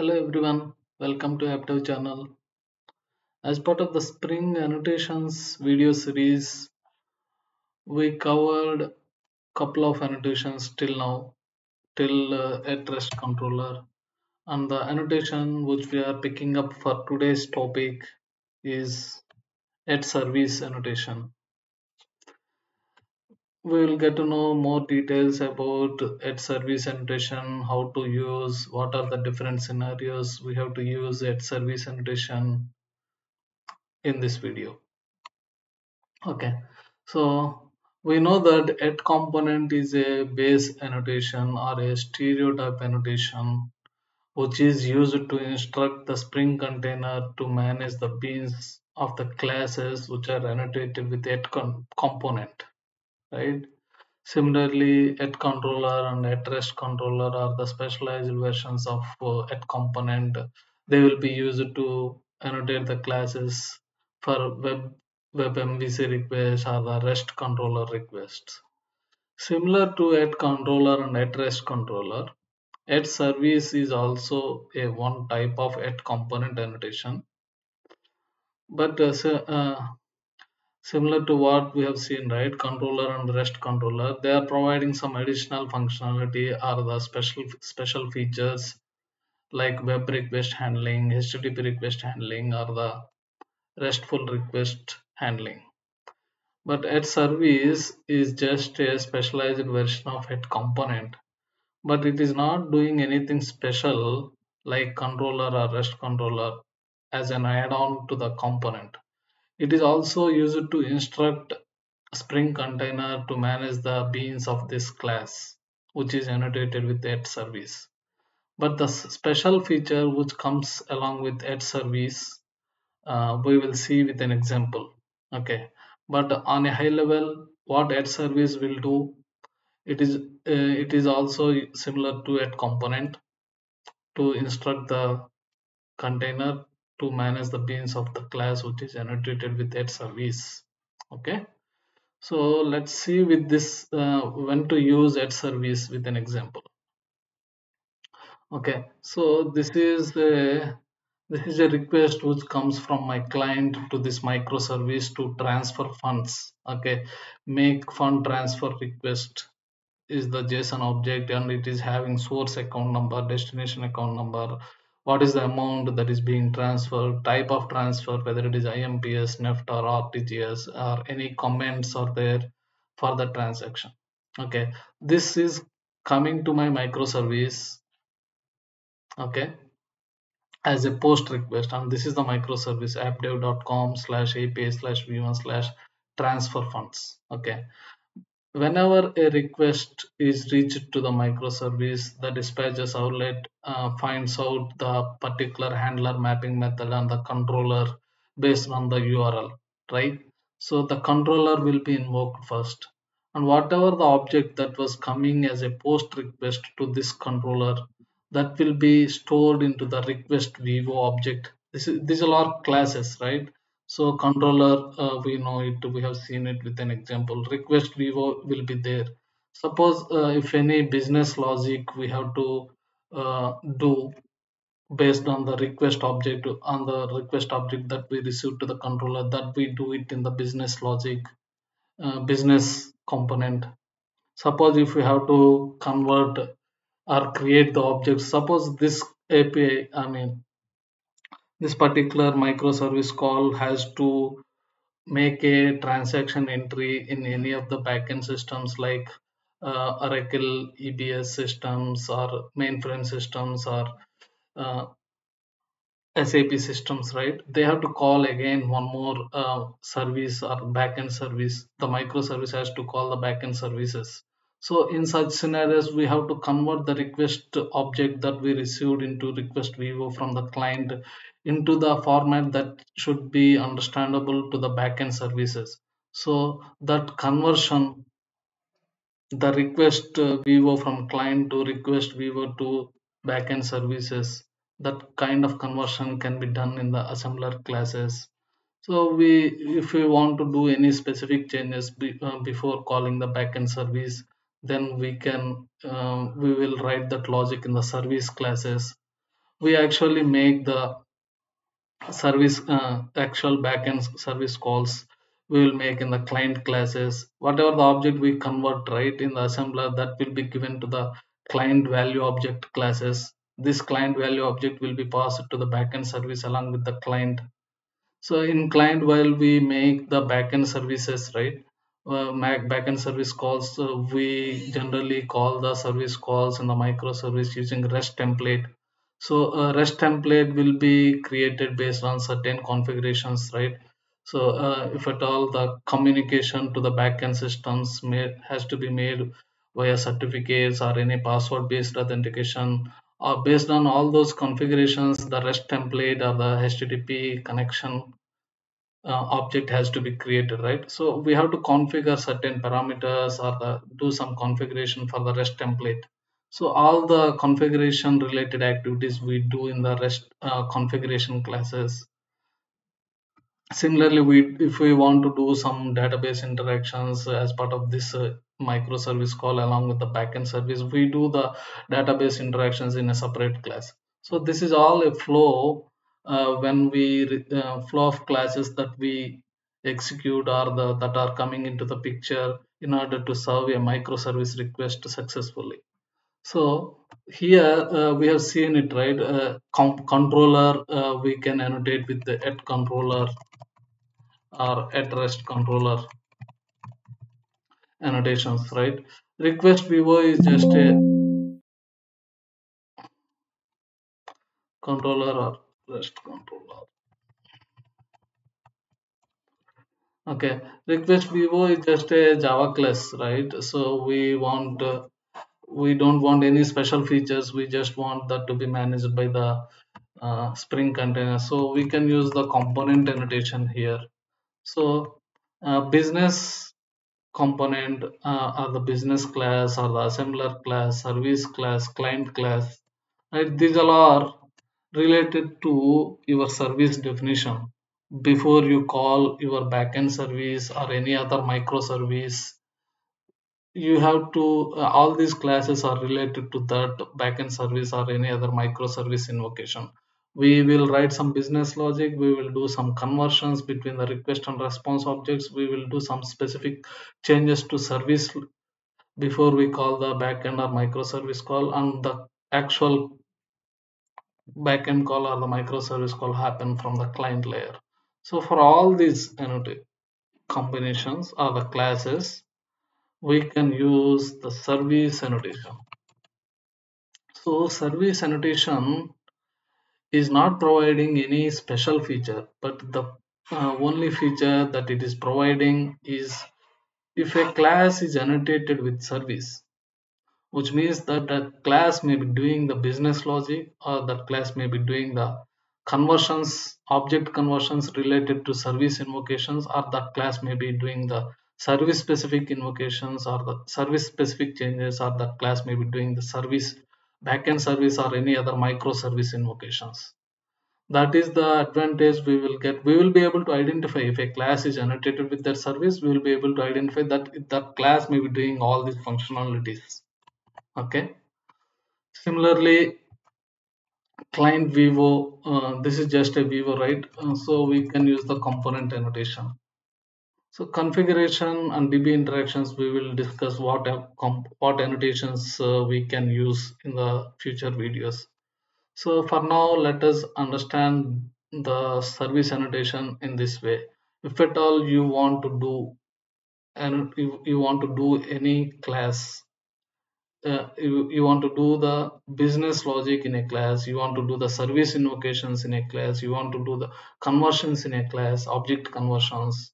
Hello everyone, welcome to AppDev channel. As part of the Spring Annotations video series, we covered couple of annotations till now, till uh, at rest controller. And the annotation which we are picking up for today's topic is at service annotation. We will get to know more details about at service annotation, how to use, what are the different scenarios we have to use at service annotation in this video. Okay so we know that at component is a base annotation or a stereotype annotation which is used to instruct the spring container to manage the beans of the classes which are annotated with at component right similarly at controller and at rest controller are the specialized versions of uh, at component they will be used to annotate the classes for web WebMVC requests or the REST controller requests. Similar to at controller and at REST controller, at service is also a one type of at component annotation. But uh, uh, similar to what we have seen, right, controller and REST controller, they are providing some additional functionality or the special special features like web request handling, HTTP request handling, or the RESTful request handling. But at service is just a specialized version of at component, but it is not doing anything special like controller or REST controller as an add-on to the component. It is also used to instruct Spring container to manage the beans of this class, which is annotated with at service. But the special feature which comes along with at service, uh, we will see with an example okay but on a high level what at service will do it is uh, it is also similar to at component to instruct the container to manage the beans of the class which is annotated with that service. Okay? So let's see with this uh, when to use at service with an example. Okay? So this is a this is a request which comes from my client to this microservice to transfer funds. Okay? Make fund transfer request is the json object and it is having source account number destination account number what is the amount that is being transferred type of transfer whether it is imps neft or rtgs or any comments are there for the transaction? Okay. This is coming to my microservice. Okay. As a post request and this is the microservice appdev.com slash api slash v1 slash transfer funds. Okay whenever a request is reached to the microservice the dispatcher servlet uh, finds out the particular handler mapping method and the controller based on the url right? So the controller will be invoked first. And whatever the object that was coming as a post request to this controller that will be stored into the request vivo object. This is these are all classes right so controller uh, we know it we have seen it with an example. Request vivo will be there. Suppose uh, if any business logic we have to uh, do based on the request object on the request object that we receive to the controller that we do it in the business logic uh, business component. Suppose if we have to convert or create the object suppose this api i mean this particular microservice call has to make a transaction entry in any of the backend systems like uh, oracle ebs systems or mainframe systems or uh, SAP systems, right? They have to call again one more uh, service or backend service. The microservice has to call the backend services. So in such scenarios, we have to convert the request object that we received into request vivo from the client into the format that should be understandable to the backend services. So that conversion, the request vivo from client to request vivo to backend services, that kind of conversion can be done in the assembler classes. So we, if we want to do any specific changes be, uh, before calling the backend service, then we can uh, we will write that logic in the service classes. We actually make the service uh, actual backend service calls we will make in the client classes. Whatever the object we convert right in the assembler that will be given to the client value object classes. This client value object will be passed to the backend service along with the client. So in client while we make the backend services right uh, backend service calls uh, we generally call the service calls in the microservice using rest template. So a rest template will be created based on certain configurations right? So uh, if at all the communication to the backend systems made has to be made via certificates or any password based authentication or based on all those configurations the rest template or the http connection uh, object has to be created right? So we have to configure certain parameters or the, do some configuration for the rest template. So all the configuration related activities we do in the rest uh, configuration classes. Similarly we if we want to do some database interactions as part of this uh, microservice call along with the backend service we do the database interactions in a separate class. So this is all a flow uh, when we uh, flow of classes that we execute or the that are coming into the picture in order to serve a microservice request successfully. So here uh, we have seen it right? Uh, controller uh, we can annotate with the at controller or at rest controller annotations right? Request viewer is just a controller or rest controller okay request viewer is just a java class right? So we want uh, we don't want any special features. We just want that to be managed by the uh, spring container. So we can use the component annotation here. So uh, business component uh, the business class or the assembler class service class client class right? These all are related to your service definition before you call your backend service or any other microservice. You have to uh, all these classes are related to that backend service or any other microservice invocation. We will write some business logic we will do some conversions between the request and response objects we will do some specific changes to service before we call the backend or microservice call and the actual backend call or the microservice call happen from the client layer. So for all these annotation combinations or the classes we can use the service annotation. So service annotation is not providing any special feature but the uh, only feature that it is providing is if a class is annotated with service which means that that class may be doing the business logic or that class may be doing the conversions object conversions related to service invocations or that class may be doing the service specific invocations or the service specific changes or that class may be doing the service backend service or any other microservice invocations. That is the advantage we will get. We will be able to identify if a class is annotated with that service we will be able to identify that that class may be doing all these functionalities okay similarly client vivo uh, this is just a vivo right uh, so we can use the component annotation so configuration and DB interactions, we will discuss what what annotations uh, we can use in the future videos. So for now, let us understand the service annotation in this way. If at all you want to do and you, you want to do any class, uh, you, you want to do the business logic in a class, you want to do the service invocations in a class, you want to do the conversions in a class, object conversions,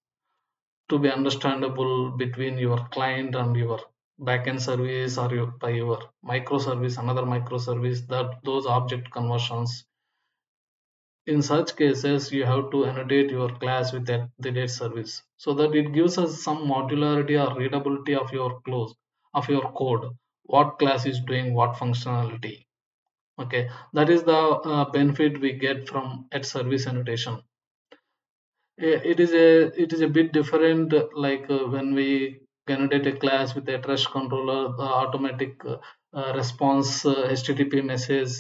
to be understandable between your client and your backend service or your, by your microservice another microservice that those object conversions. In such cases you have to annotate your class with that, the date service so that it gives us some modularity or readability of your close of your code what class is doing what functionality. Okay that is the uh, benefit we get from at service annotation. It is a it is a bit different like uh, when we generate a class with at rest controller the automatic uh, uh response http uh, message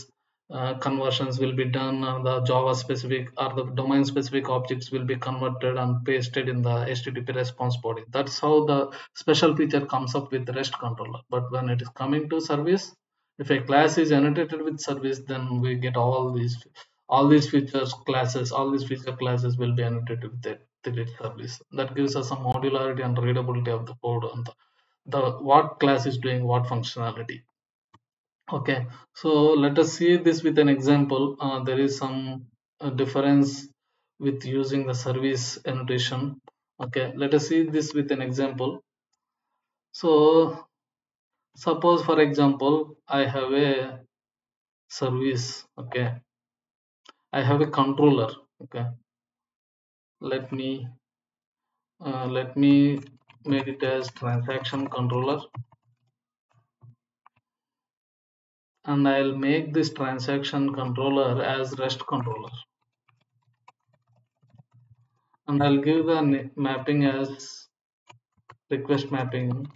uh, conversions will be done and the java specific or the domain specific objects will be converted and pasted in the http response body. That's how the special feature comes up with rest controller. But when it is coming to service if a class is annotated with service then we get all these all these features classes all these feature classes will be annotated with the, the service. That gives us some modularity and readability of the code and the, the what class is doing what functionality okay so let us see this with an example. Uh, there is some uh, difference with using the service annotation. Okay let us see this with an example. So suppose for example i have a service okay. I have a controller okay. Let me uh, let me make it as transaction controller and I'll make this transaction controller as REST controller. And I'll give the mapping as request mapping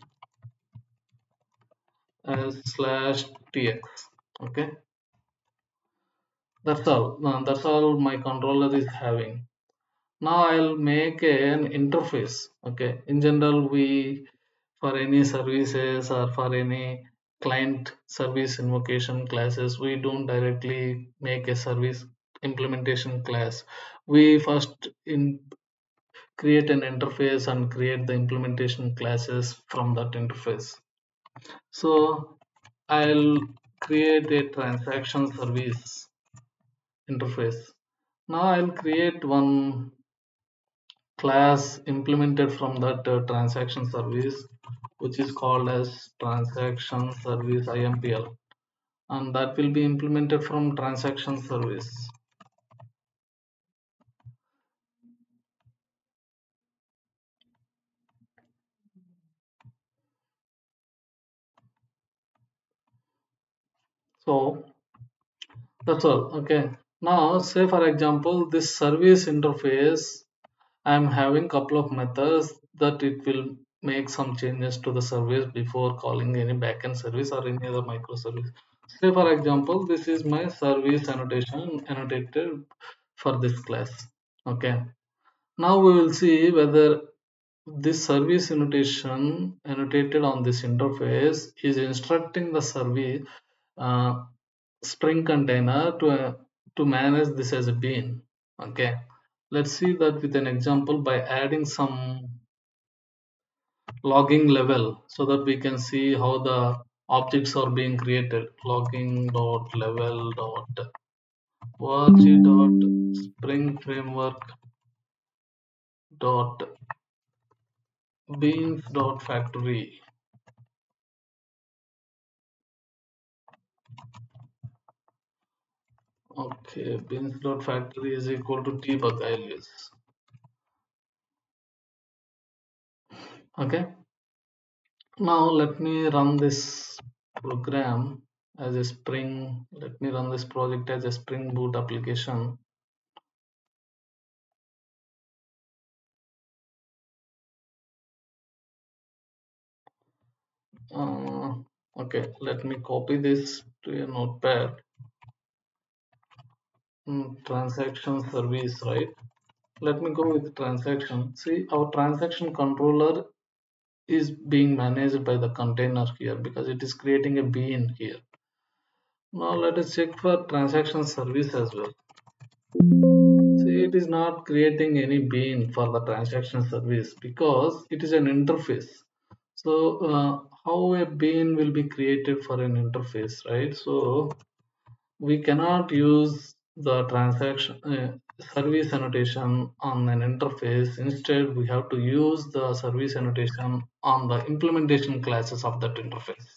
as slash tx. Okay. That's all. That's all my controller is having. Now I'll make an interface. Okay. In general, we for any services or for any client service invocation classes we don't directly make a service implementation class. We first in create an interface and create the implementation classes from that interface. So i'll create a transaction service interface. Now i'll create one class implemented from that uh, transaction service which is called as transaction service IMPL and that will be implemented from transaction service. So that's all. Okay. Now say for example this service interface I'm having couple of methods that it will make some changes to the service before calling any backend service or any other microservice. Say for example, this is my service annotation annotated for this class. Okay. Now we will see whether this service annotation annotated on this interface is instructing the service uh, Spring container to uh, to manage this as a bean. Okay. Let's see that with an example by adding some logging level so that we can see how the objects are being created. Logging dot level dot org dot spring framework dot beans dot factory. Okay beans dot factory is equal to debug i'll use okay. Now let me run this program as a spring let me run this project as a spring boot application. Uh, okay let me copy this to a notepad. Mm, transaction service right? Let me go with transaction. See our transaction controller is being managed by the container here because it is creating a bean here. Now let us check for transaction service as well. See, it is not creating any bean for the transaction service because it is an interface. So uh, how a bean will be created for an interface, right? So we cannot use the transaction uh, service annotation on an interface. Instead, we have to use the service annotation on the implementation classes of that interface.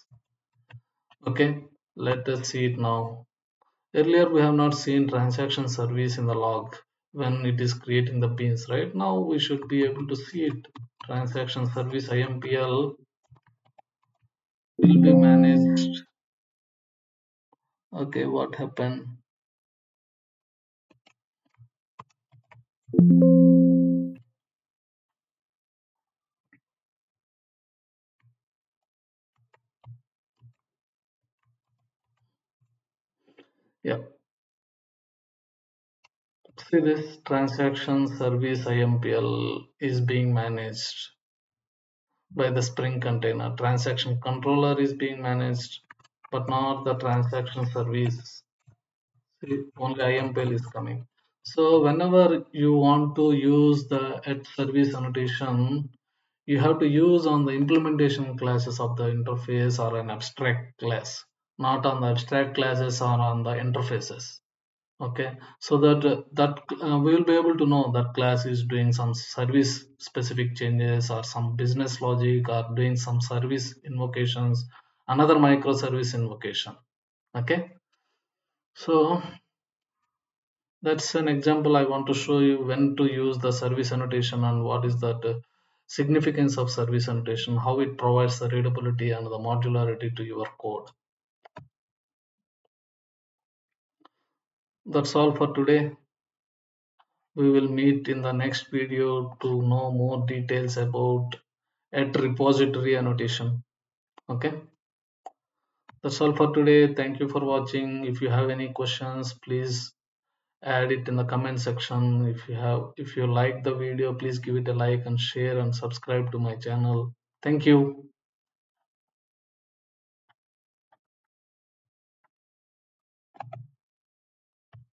Okay, let us see it now. Earlier, we have not seen transaction service in the log when it is creating the beans, right? Now we should be able to see it. Transaction service IMPL will be managed. Okay, what happened? Yeah. See this transaction service impl is being managed by the spring container. Transaction controller is being managed but not the transaction service. See only impl is coming so whenever you want to use the at service annotation you have to use on the implementation classes of the interface or an abstract class not on the abstract classes or on the interfaces. Okay? So that that uh, we will be able to know that class is doing some service specific changes or some business logic or doing some service invocations another microservice invocation. Okay? So that's an example i want to show you when to use the service annotation and what is that uh, significance of service annotation how it provides the readability and the modularity to your code. That's all for today. We will meet in the next video to know more details about at repository annotation. Okay? That's all for today. Thank you for watching. If you have any questions please add it in the comment section. If you have if you like the video please give it a like and share and subscribe to my channel. Thank you